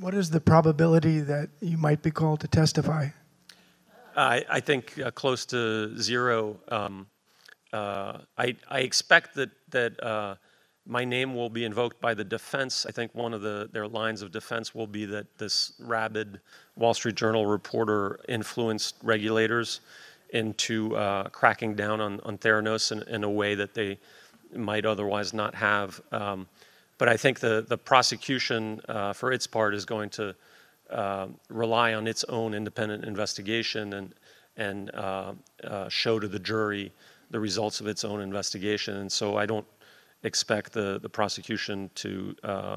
What is the probability that you might be called to testify? I, I think uh, close to zero. Um, uh, I, I expect that that uh, my name will be invoked by the defense. I think one of the their lines of defense will be that this rabid Wall Street Journal reporter influenced regulators into uh, cracking down on, on Theranos in, in, a way that they might otherwise not have. Um, but I think the, the prosecution, uh, for its part, is going to uh, rely on its own independent investigation and, and uh, uh, show to the jury the results of its own investigation. And so I don't expect the, the prosecution to uh,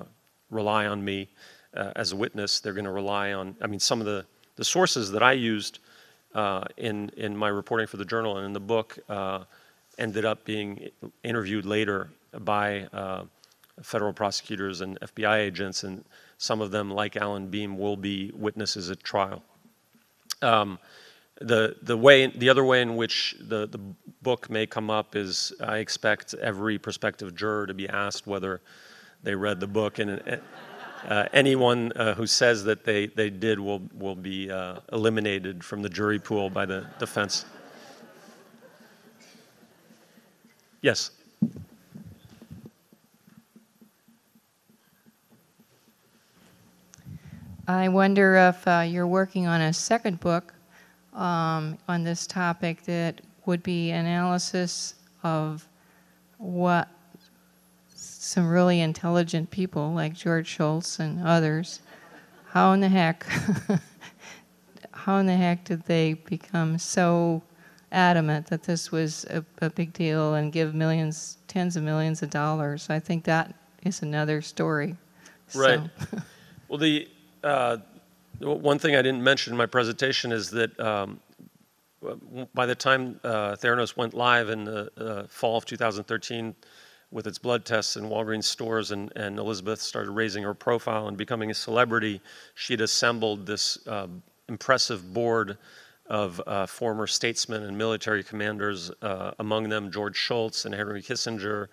rely on me as a witness. They're going to rely on, I mean, some of the, the sources that I used uh, in, in my reporting for the journal and in the book uh, ended up being interviewed later by uh, federal prosecutors and FBI agents, and some of them, like Alan Beam, will be witnesses at trial. Um, the the way the other way in which the the book may come up is I expect every prospective juror to be asked whether they read the book and uh, anyone uh, who says that they, they did will, will be uh, eliminated from the jury pool by the defense. Yes? I wonder if uh, you're working on a second book um, on this topic that would be analysis of what some really intelligent people like George Shultz and others, how in the heck, how in the heck did they become so adamant that this was a, a, big deal and give millions, tens of millions of dollars? I think that is another story. Right. So. well, the uh, one thing I didn't mention in my presentation is that um, by the time uh, Theranos went live in the uh, fall of 2013 with its blood tests in Walgreens stores, and, and Elizabeth started raising her profile and becoming a celebrity, she'd assembled this uh, impressive board of uh, former statesmen and military commanders, uh, among them George Shultz and Henry Kissinger,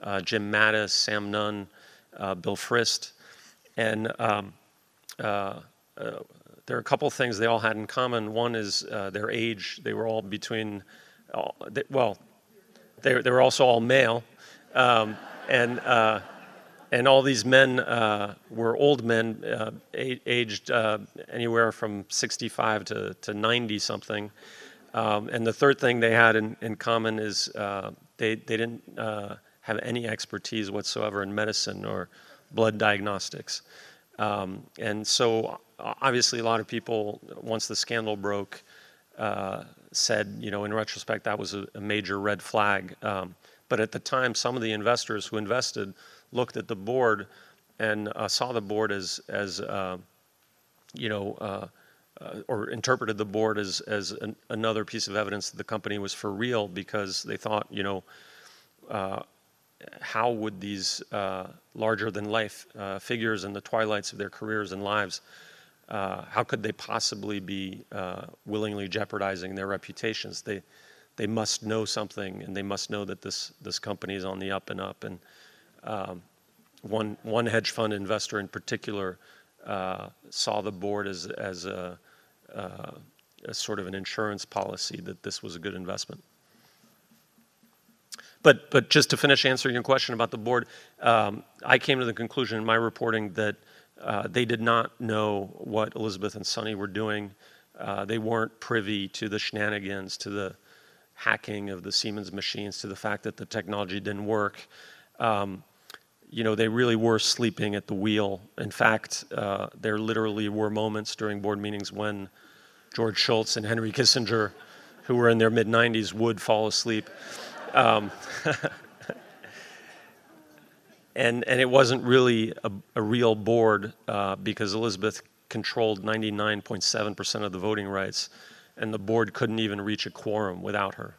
uh, Jim Mattis, Sam Nunn, uh, Bill Frist. And um, uh, there are a couple things they all had in common. One is their age. They were all between, well, they, they were also all male. Um, and, uh, and all these men uh, were old men, uh, aged uh, anywhere from 65 to, to 90 something. Um, and the third thing they had in, in common is uh, they, they didn't uh, have any expertise whatsoever in medicine or blood diagnostics. Um, and so, obviously, a lot of people, once the scandal broke, said, you know, in retrospect, that was a, a major red flag. Um, but at the time, some of the investors who invested looked at the board and uh, saw the board as, as uh, you know, uh, uh or interpreted the board as, as an, another piece of evidence that the company was for real because they thought, you know, uh, how would these uh, larger than life figures in the twilights of their careers and lives, how could they possibly be willingly jeopardizing their reputations? They, they must know something and they must know that this, this company is on the up and up. And um, one, one hedge fund investor in particular uh, saw the board as, as a, uh, a sort of an insurance policy that this was a good investment. But, but just to finish answering your question about the board, um, I came to the conclusion in my reporting that uh, they did not know what Elizabeth and Sunny were doing. Uh, they weren't privy to the shenanigans, to the hacking of the Siemens machines to the fact that the technology didn't work. Um, you know, they really were sleeping at the wheel. In fact, uh, there literally were moments during board meetings when George Shultz and Henry Kissinger, who were in their mid 90s, would fall asleep. Um, and, and it wasn't really a, a real board uh, because Elizabeth controlled 99.7% of the voting rights and the board couldn't even reach a quorum without her.